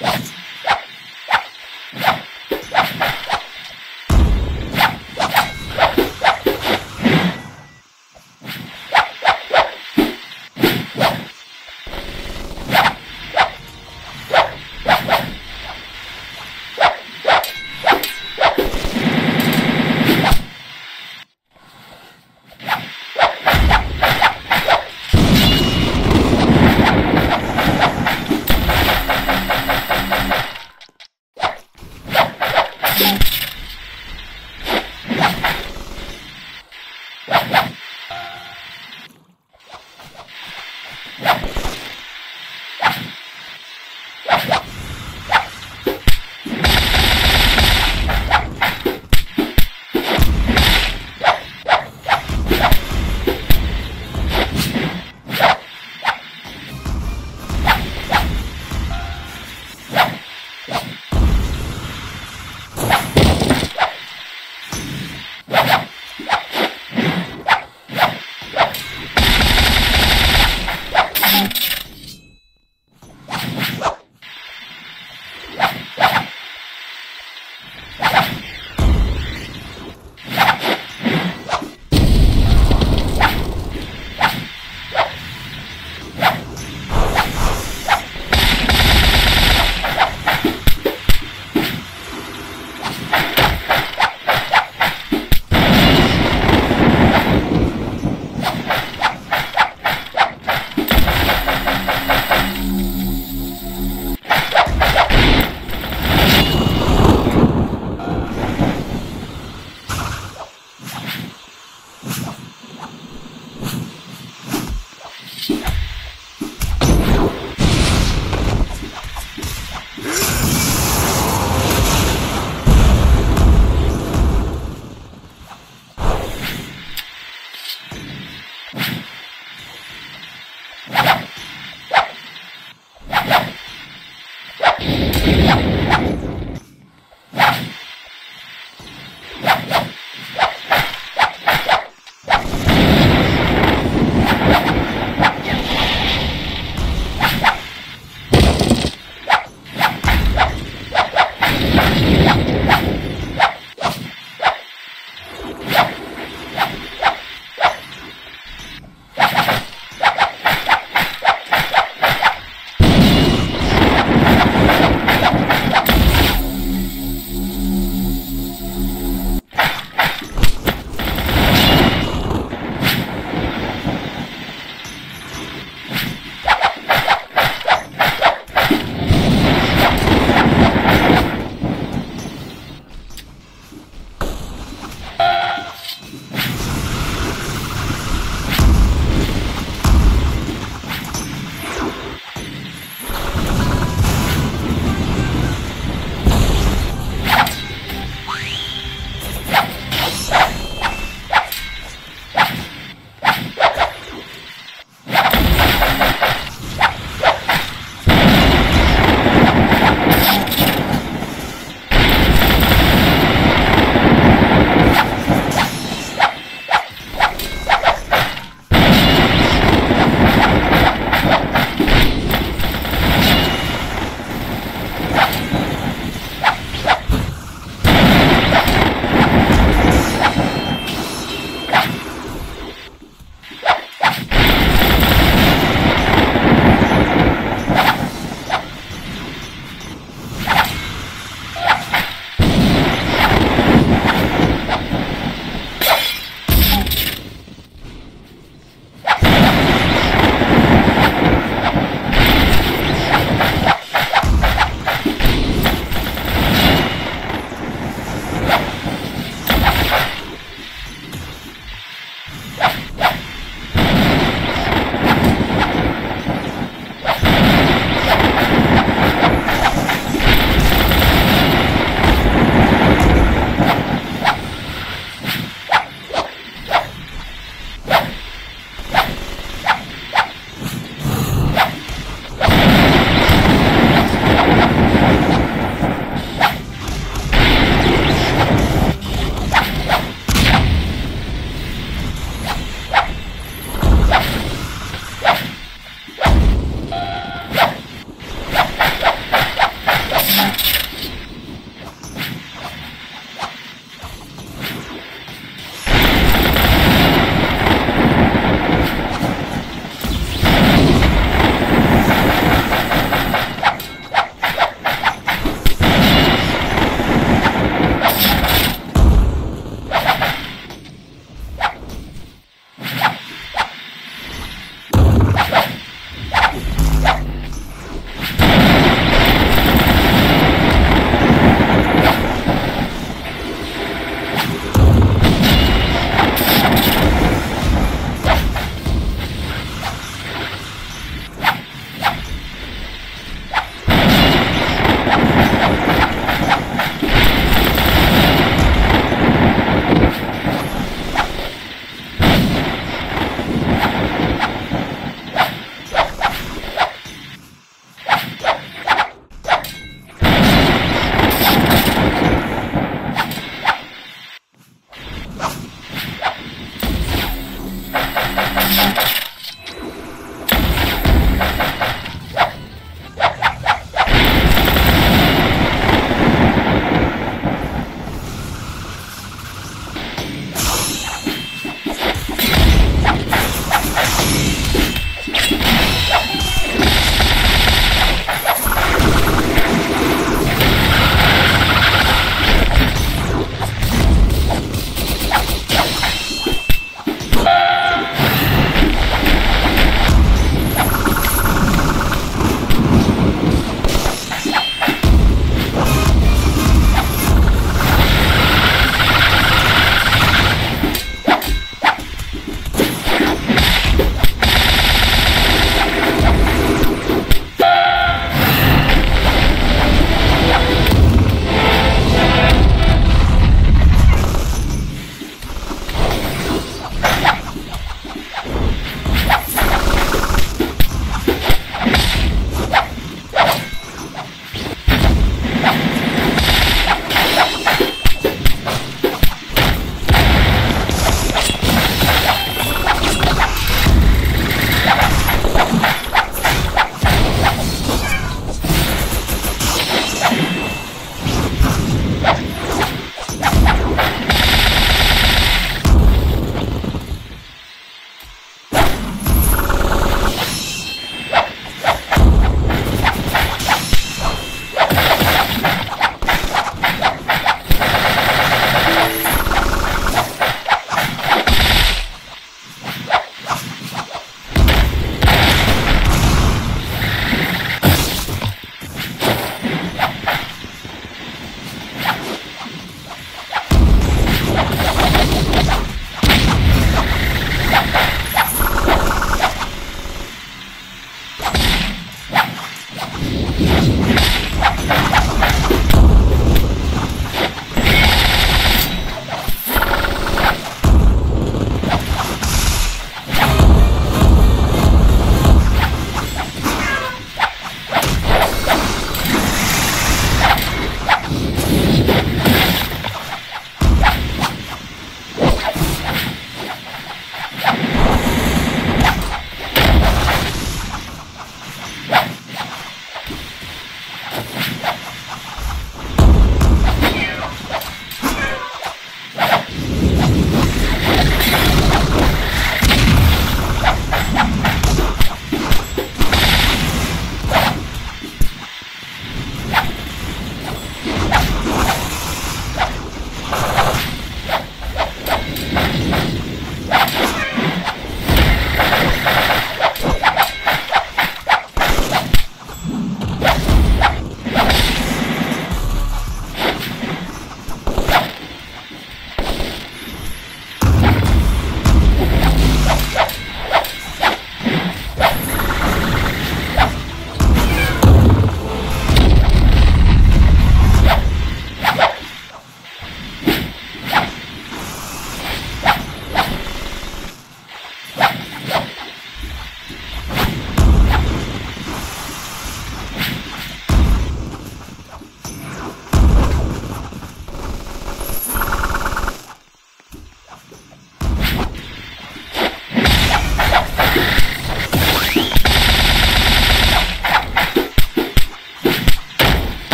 Yeah. Yeah.